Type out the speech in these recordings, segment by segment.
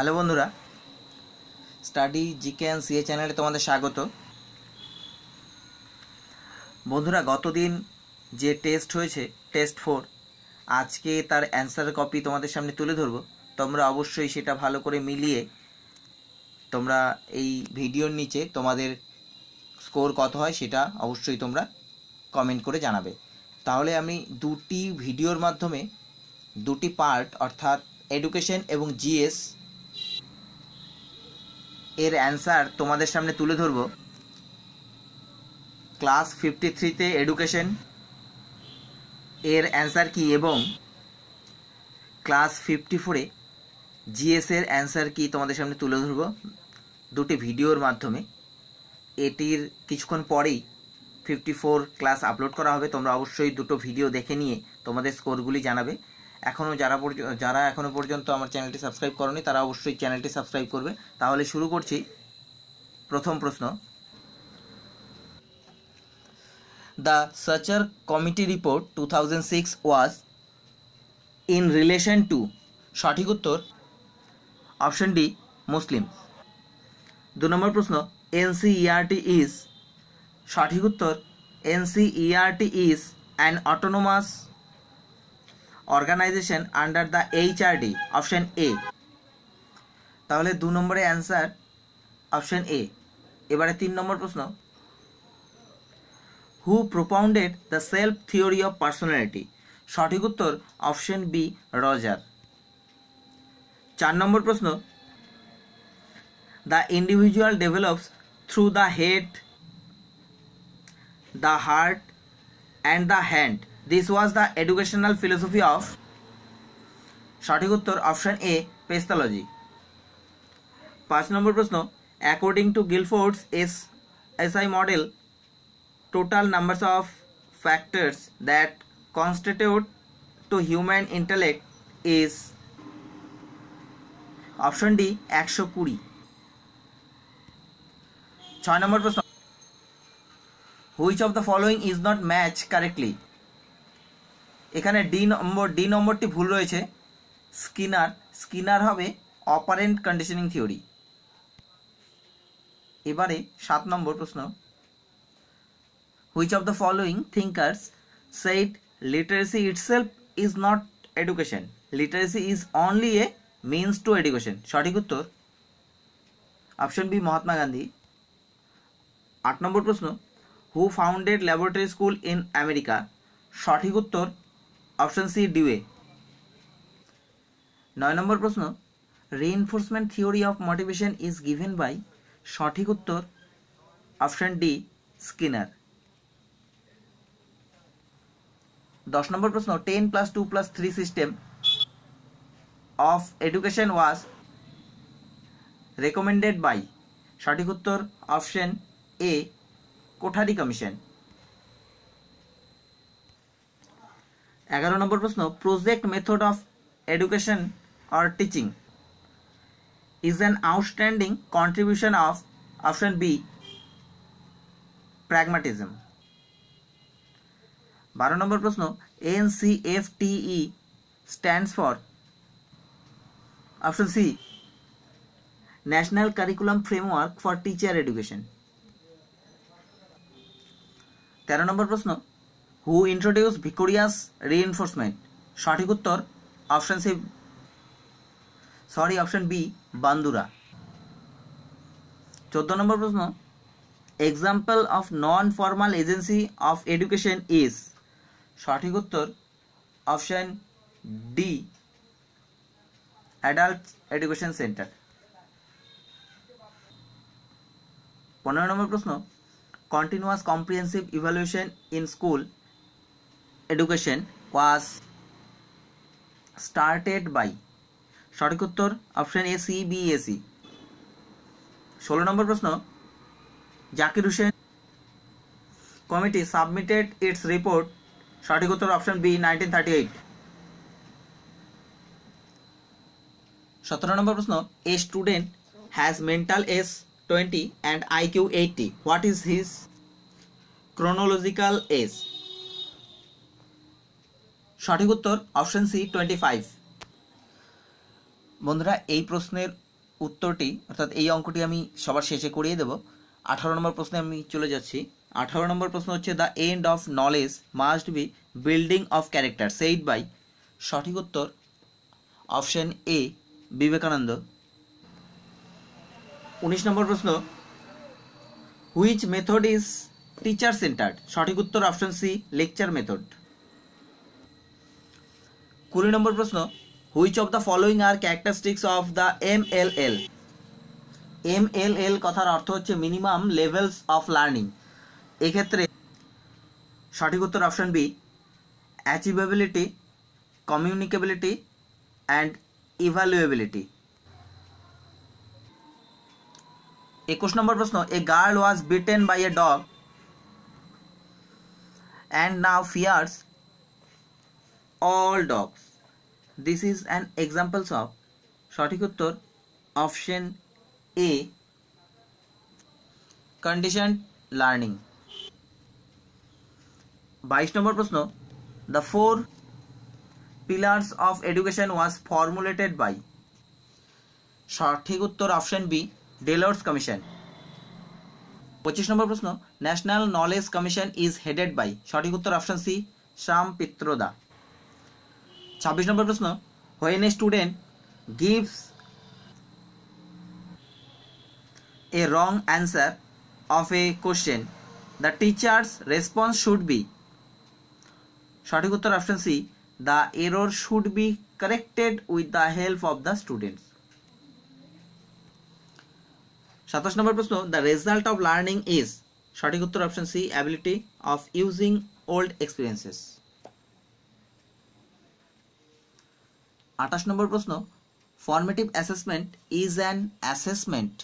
Hello বন্ধুরা, study GK and CA চ্যানেলে তোমাদের স্বাগত। বন্ধুরা, গতদিন যে টেস্ট হয়েছে, টেস্ট ফোর, আজকে তার অ্যান্সার কপি তোমাদের সামনে তুলে ধরবো। তোমরা অবশ্যই সেটা ভালো করে মিলিয়ে তোমরা এই ভিডিওর নিচে তোমাদের স্কোর কত হয় সেটা অবশ্যই তোমরা কমেন্ট করে জানাবে। তাহলে আমি দুটি ভিডিওর মাধ্যমে দুটি পার্ট, অর্থাৎ এডুকেশন এবং জিএস এর অ্যান্সার তোমাদের সামনে তুলে ধরব। ক্লাস ফিফটি থ্রিতে এডুকেশন এর অ্যান্সার কি এবং ক্লাস ফিফটি ফোরে জিএস এর অ্যান্সার কি তোমাদের সামনে তুলে ধরব। দুটি ভিডিওর মাধ্যমে। এটির কিছুক্ষণ পরেই ফিফটি ফোর ক্লাস আপলোড করা হবে। তোমরা অবশ্যই দুটো ভিডিও দেখে নিয়ে তোমাদের স্কোরগুলি জানাবে। এখনও যারা যারা এখনও পর্যন্ত আমার চ্যানেলটি সাবস্ক্রাইব করনি, তারা অবশ্যই চ্যানেলটি সাবস্ক্রাইব করবে। তাহলে শুরু করছি। প্রথম প্রশ্ন। The Sachar committee report two thousand six was in relation to সঠিক উত্তর অপশন ডি মুসলিম দু নম্বর প্রশ্ন এনসিইআরটি ইজ সঠিক উত্তর NCERT is an autonomous organisation under the HRD option A. তাহলে দু নম্বরে অ্যান্সার, অপশন এ। এবারে তিন নম্বর প্রশ্ন। Who propounded the self theory of personality সঠিক উত্তর অপশন বি, রজার। চার নম্বর প্রশ্ন। The individual develops through the head the heart, and the hand this was the educational philosophy of সঠিক উত্তর অপশন এ Pestalozzi পাঁচ নম্বর প্রশ্ন according to Guilford's S SI model total numbers of factors that constitute to human intellect is option D একশো কুড়ি। ছয় নম্বর প্রশ্ন which of the following is not match correctly এখানে D নম্বর D নম্বরটি ভুল রয়েছে। স্কিনার স্কিনার হবে অপারেন্ট কন্ডিশনিং থিওরি। এবারে সাত নম্বর প্রশ্ন। Which of the following thinkers said literacy itself is not education literacy is only a means to education সঠিক উত্তর? Option B Mahatma Gandhi. আট নম্বর প্রশ্ন। Who founded laboratory school in America সঠিক উত্তর option C Dewey নয় নম্বর প্রশ্ন reinforcement theory of motivation is given by সঠিক উত্তর অপশন ডি, স্কিনার। দশ নম্বর প্রশ্ন ten plus two plus three system of education was recommended by সঠিক উত্তর অপশন এ, কোঠারি কমিশন। এগারো নম্বর প্রশ্ন project method of education or teaching is an outstanding contribution of option B pragmatism বারো নম্বর প্রশ্ন N C F TE stands for option C national curriculum framework for teacher education তেরো নম্বর প্রশ্ন who introduce victorious reinforcement সঠিক উত্তর option C sorry option B Bandura চোদ্দ নম্বর প্রশ্ন example of non formal agency of education is সঠিক উত্তর option D adult education centre পনেরো নম্বর প্রশ্ন continuous comprehensive evaluation in school education was started by, সঠিক উত্তর option A C B A C ষোলো নম্বর প্রশ্ন, Zakir Hussain committee submitted its report সঠিক উত্তর option B nineteen thirty eight সতেরো নম্বর প্রশ্ন a student has mental S 20 and IQ 80. What is his chronological age? সঠিক উত্তর অপশন সি টোয়েন্টি ফাইভ বন্ধুরা, এই প্রশ্নের উত্তরটি, অর্থাৎ এই অঙ্কটি আমি সবার শেষে করিয়ে দেব। আঠারো নম্বর প্রশ্নে আমি চলে যাচ্ছি। আঠারো নম্বর প্রশ্ন হচ্ছে the end of knowledge must be building of character said by সঠিক উত্তর অপশন এ বিবেকানন্দ। উনিশ নম্বর প্রশ্ন which method is teacher centred সঠিক উত্তর অপশন সি লেকচার মেথড কুড়ি নম্বর প্রশ্ন which of the following are characteristics of the M L L M L L কথার অর্থ হচ্ছে মিনিমাম লেভেলস অফ লার্নিং এক্ষেত্রে সঠিক উত্তর option B achievability communicability and evaluability একুশ নম্বর প্রশ্ন a girl was bitten by a dog and now fears all dogs. This is an examples of সঠিক উত্তর অপশন এ কন্ডিশন লার্নিং বাইশ নম্বর প্রশ্ন the four pillars of education was formulated by সঠিক উত্তর option B Delors commission পঁচিশ নম্বর প্রশ্ন national knowledge commission is headed by সঠিক উত্তর অপশন সি শ্যাম পিত্রদা ছাব্বিশ নম্বর প্রশ্ন when a student gives a wrong answer of a question the teacher's response should be সঠিক উত্তর option C the error should be corrected with the help of the students সাতাশ নম্বর প্রশ্ন the result of learning is সঠিক উত্তর option C ability of using old experiences আঠাশ নম্বর প্রশ্ন formative assessment is an assessment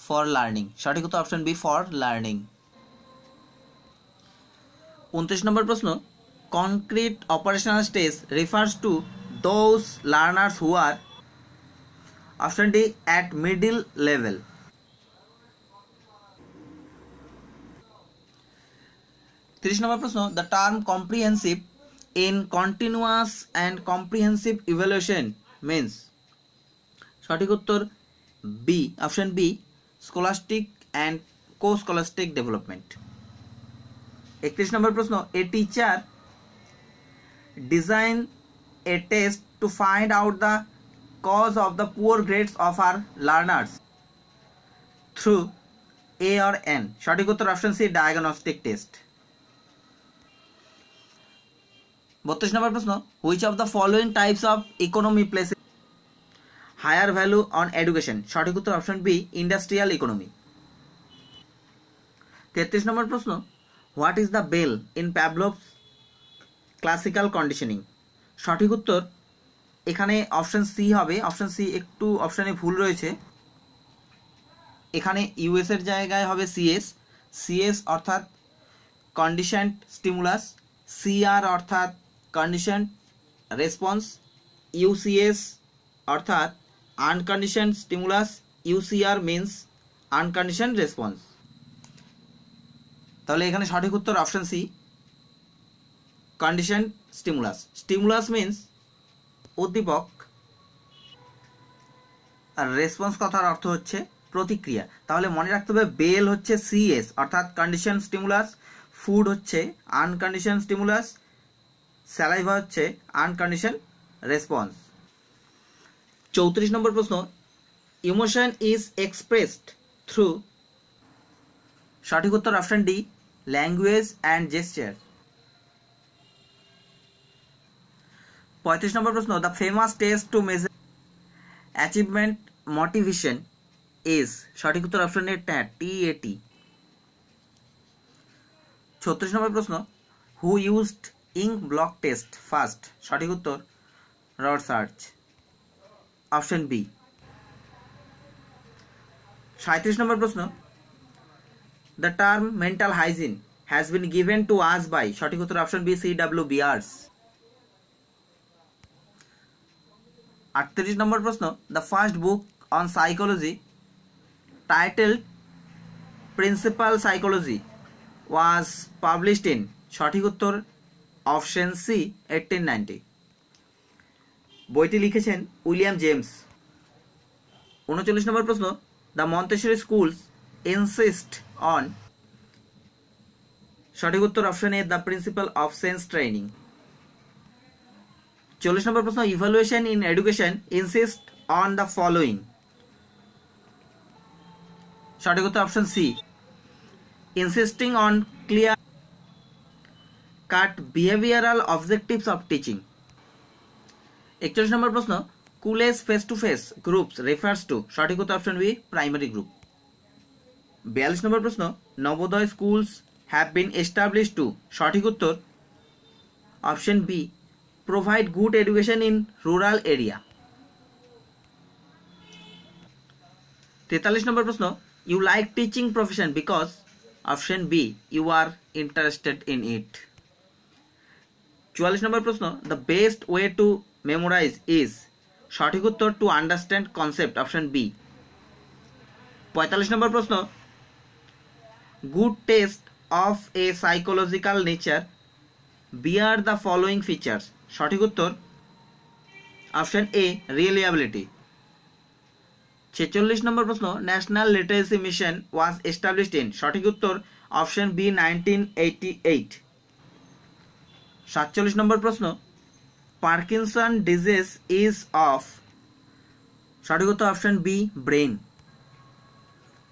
for learning সঠিক উত্তর option B for learning উনত্রিশ নম্বর প্রশ্ন concrete operational stage refers to those learners who are option D at middle level তিরিশ নম্বর প্রশ্ন the term comprehensive in continuous and comprehensive evaluation means, সঠিক উত্তর B option B scholastic and co scholastic development একত্রিশ নম্বর প্রশ্ন a teacher design a test to find out the cause of the poor grades of our learners through a R N সঠিক উত্তর option C diagnostic test বত্রিশ নম্বর প্রশ্ন which of the following types of economy place higher value on education সঠিক উত্তর option B industrial economy তেত্রিশ নম্বর প্রশ্ন what is the bell in Pavlov classical conditioning সঠিক উত্তর, এখানে অপশন সি হবে অপশন সি একটু অপশানে ভুল রয়েছে। এখানে ইউএস এর জায়গায় হবে সিএস সিএস অর্থাৎ কন্ডিশনড স্টিমুলাস সিআর অর্থাৎ কন্ডিশন রেসপন্স ইউসিএস অর্থাৎ uncondition stimulus UCR means uncondition response তাহলে এখানে সঠিক উত্তর option C condition stimulus stimulus means উদ্দীপক, আর রেসপন্স কথার অর্থ হচ্ছে প্রতিক্রিয়া। তাহলে মনে রাখতে হবে বেল হচ্ছে সিএস অর্থাৎ কন্ডিশন স্টিমুলাস ফুড হচ্ছে আনকন্ডিশন স্টিমুলাস স্যালাইভা হচ্ছে আনকন্ডিশন রেসপন্স চৌত্রিশ নম্বর প্রশ্ন ইমোশন ইজ এক্সপ্রেসড থ্রু সঠিক উত্তর option D language and gesture পঁয়ত্রিশ নম্বর প্রশ্ন the famous test to measure achievement motivation is সঠিক উত্তর অপশন এ টি এ টি ছত্রিশ নম্বর প্রশ্ন who used ink block test. First, সঠিক উত্তর, রড সার্চ। Option B. সাঁত্রিশ নম্বর প্রশ্ন। The term mental hygiene has been given to us by, সঠিক উত্তর option B, C, W Beers আটত্রিশ নম্বর প্রশ্ন। The first book on psychology, titled principal psychology, was published in. সঠিক উত্তর অপশন সি এইটিন নাইনটি বইটি লিখেছেন উইলিয়াম জেমস। উনচল্লিশ number প্রশ্ন, the Montessori schools insist on সঠিক উত্তর option A, the principal of sense training চল্লিশ নম্বর প্রশ্ন evaluation in education insist on the following সঠিক উত্তর option C. Insisting on clear cut behavioural objectives of teaching একচল্লিশ নম্বর প্রশ্ন Cooley's face to face groups refers to সঠিক উত্তর option B primary group বিয়াল্লিশ নম্বর প্রশ্ন, Navodaya schools have been establish to সঠিক উত্তর option B provide good education in rural area তেতাল্লিশ নম্বর প্রশ্ন you like teaching profession because option B you are interested in it চুয়াল্লিশ নম্বর প্রশ্ন the best way to memorise is সঠিক উত্তর to understand concept option B পঁয়তাল্লিশ নম্বর প্রশ্ন good test of a psychological nature bear the following features সঠিক উত্তর option A reliability ছেচল্লিশ নম্বর প্রশ্ন national literacy mission was established in সঠিক উত্তর option B nineteen eighty eight সাতচল্লিশ নম্বর প্রশ্ন পার্কিনসন ডিজিজ ইজ অফ সঠিক উত্তর অপশন বি ব্রেন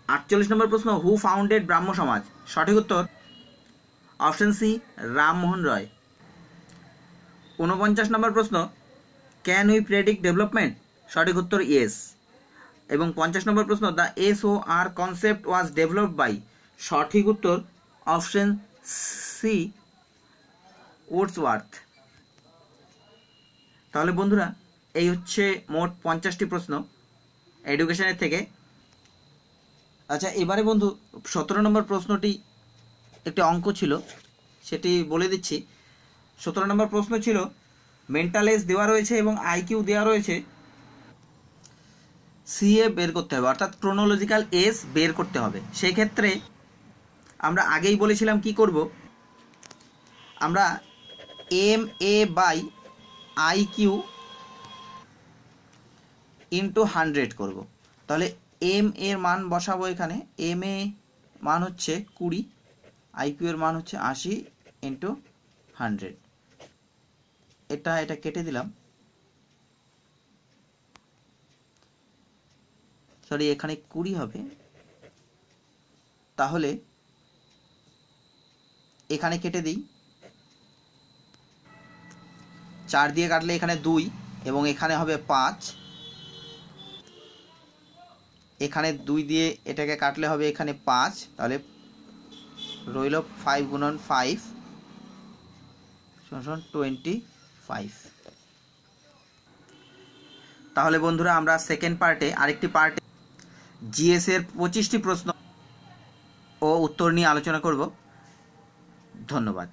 আটচল্লিশ নম্বর প্রশ্ন হু ফাউন্ডেড ব্রাহ্ম সমাজ? সঠিক উত্তর অপশন সি রামমোহন রয়. উনপঞ্চাশ নম্বর প্রশ্ন ক্যান উই প্রেডিক্ট ডেভেলপমেন্ট সঠিক উত্তর ইয়েস এবং পঞ্চাশ নম্বর প্রশ্ন the S O R concept was developed by সঠিক উত্তর অপশন সি ওয়ার্থ তাহলে বন্ধুরা, এই হচ্ছে মোট পঞ্চাশটি প্রশ্ন এডুকেশনের থেকে। আচ্ছা এবারে বন্ধু, সতেরো নম্বর প্রশ্নটি একটি অঙ্ক ছিল, সেটি বলে দিচ্ছি। সতেরো নম্বর প্রশ্ন ছিল মেন্টাল এজ দেওয়া রয়েছে এবং আইকিউ দেওয়া রয়েছে। সিএ বের করতে হবে, অর্থাৎ ক্রোনোলজিক্যাল এজ বের করতে হবে। সেই ক্ষেত্রে আমরা আগেই বলেছিলাম কি করব? আমরা M A by I Q into hundred করব। তাহলে এম এর মান বসাবো এখানে। এম এ মান হচ্ছে কুড়ি আইকিউ এর মান হচ্ছে আশি ইন্টু হান্ড্রেড এটা এটা কেটে দিলাম। সরি এখানে কুড়ি হবে। তাহলে এখানে কেটে দিই। চার দিয়ে কাটলে এখানে দুই, এবং এখানে হবে পাঁচ। এখানে দুই দিয়ে এটাকে কাটলে হবে এখানে পাঁচ, তাহলে রইল ফাইভ গুণন ফাইভ টোয়েন্টি ফাইভ তাহলে বন্ধুরা, আমরা সেকেন্ড পার্টে আরেকটি পার্টে জিএস এর পঁচিশটি প্রশ্ন ও উত্তর নিয়ে আলোচনা করব। ধন্যবাদ।